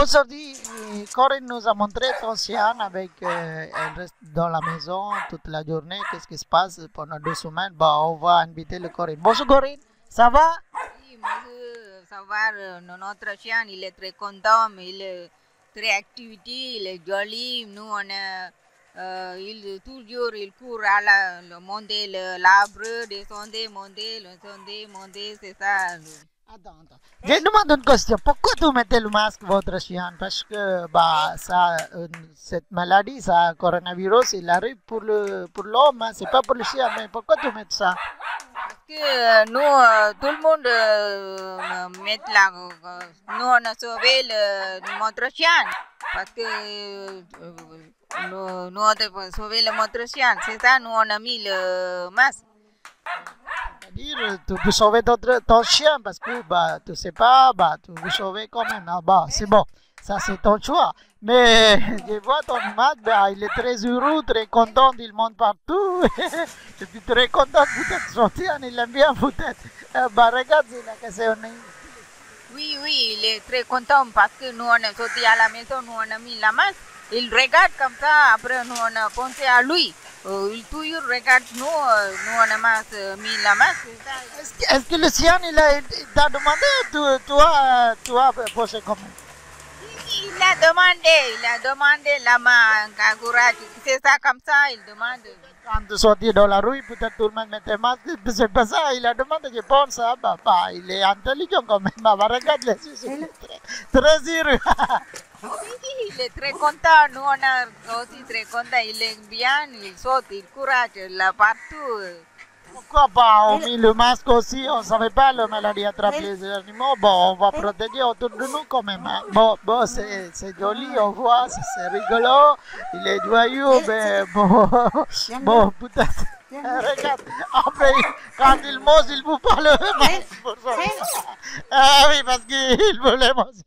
Aujourd'hui, Corinne nous a montré ton chien avec euh, elle reste dans la maison toute la journée. Qu'est-ce qui se passe pendant deux semaines? Bah, On va inviter le Corinne. Bonjour Corinne, ça va? Oui, monsieur, savoir, euh, notre chien, il est très content, mais il est très activité, il est joli. Nous, on est, euh, il, toujours, il court à la, le monter le- l'arbre, descendre, monter, descendre, monter, c'est ça. Attends, attends. Je demande une question. Pourquoi tu mettez le masque, votre chien? Parce que bah, ça, euh, cette maladie, ça, coronavirus, il arrive pour le pour l'homme, hein, c'est pas pour le chien. Mais pourquoi tu mets ça? Parce que euh, nous, euh, tout le monde euh, met la, nous, on a sauvé le, notre chien. Parce que nous, nous, on a sauvé le, notre chien. C'est ça, nous, on a mis le masque. Tu veux sauver ton, chien parce que bah, tu sais pas, bah, tu veux sauver quand même. Ah, bah, c'est bon, ça c'est ton choix. Mais je vois ton image, bah, il est très heureux, très content, il monte partout. Et puis très content peut-être son chien, il aime bien peut-être. Bah, regarde, c'est est. Oui, oui, il est très content parce que nous, on est sorti à la maison, nous, on a mis la masque. Il regarde comme ça, après, nous, on a pensé à lui. Euh, il toujours regarde nous, euh, nous, on a euh, mis la masque. c'est ça. Est-ce que, est-ce que le chien, il a- il t'a demandé, tu, toi, tu as posé comment Il a demandé, il a demandé la main, Kagura, c'est ça comme ça, il demande. Quand tu sortis dans la rue, peut-être tout le monde mettait masque, c'est pas ça, il a demandé, je pense, ah, bah, bah, il est intelligent quand même, regarde les yeux, très heureux. Oui, il est très content, nous on est aussi très content, il est bien, il saute, il courage là partout. Pourquoi pas, on mit le masque aussi, on ne savait pas la maladie attrape les animaux, bon, on va protéger autour de nous quand même. hein. Bon, bon c'est joli, on voit, c'est rigolo, il est joyeux, mais bon, bon, peut-être. Regarde, après, quand il mange, il vous parle le masque pour ça. Ah oui, parce qu'il voulait manger.